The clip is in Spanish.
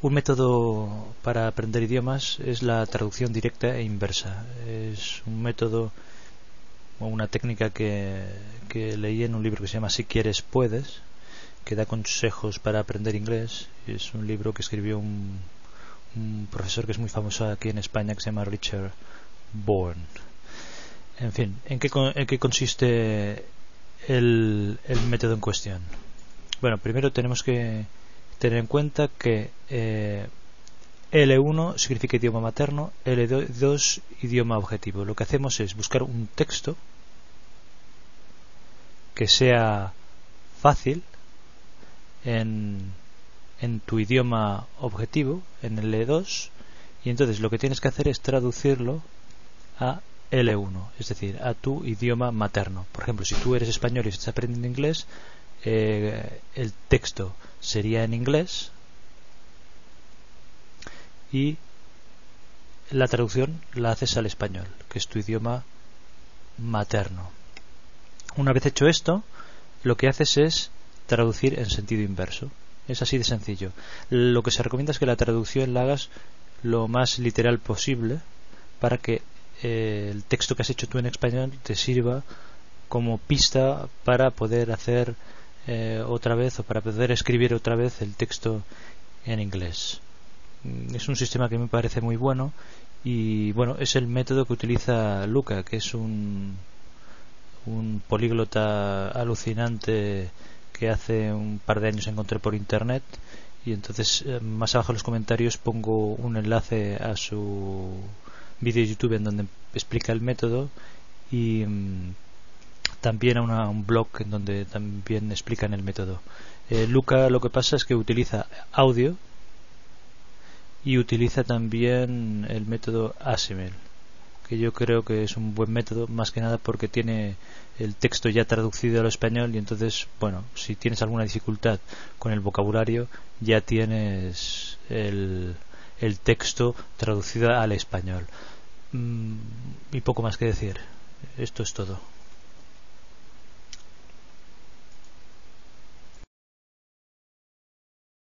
Un método para aprender idiomas es la traducción directa e inversa. Es un método o una técnica que, que leí en un libro que se llama Si quieres puedes, que da consejos para aprender inglés. Es un libro que escribió un, un profesor que es muy famoso aquí en España que se llama Richard Bourne. En fin, ¿en qué, en qué consiste el, el método en cuestión? Bueno, primero tenemos que tener en cuenta que eh, L1 significa idioma materno, L2 idioma objetivo. Lo que hacemos es buscar un texto que sea fácil en, en tu idioma objetivo, en el L2, y entonces lo que tienes que hacer es traducirlo a L1, es decir, a tu idioma materno. Por ejemplo, si tú eres español y estás aprendiendo inglés, eh, el texto sería en inglés y la traducción la haces al español, que es tu idioma materno. Una vez hecho esto, lo que haces es traducir en sentido inverso. Es así de sencillo. Lo que se recomienda es que la traducción la hagas lo más literal posible para que eh, el texto que has hecho tú en español te sirva como pista para poder hacer eh, otra vez o para poder escribir otra vez el texto en inglés. Mm, es un sistema que me parece muy bueno y bueno, es el método que utiliza Luca, que es un, un políglota alucinante que hace un par de años encontré por internet y entonces eh, más abajo en los comentarios pongo un enlace a su vídeo de YouTube en donde explica el método y mm, también a un blog en donde también explican el método. Eh, Luca lo que pasa es que utiliza audio y utiliza también el método ASML, que yo creo que es un buen método más que nada porque tiene el texto ya traducido al español y entonces, bueno, si tienes alguna dificultad con el vocabulario, ya tienes el, el texto traducido al español. Mm, y poco más que decir. Esto es todo.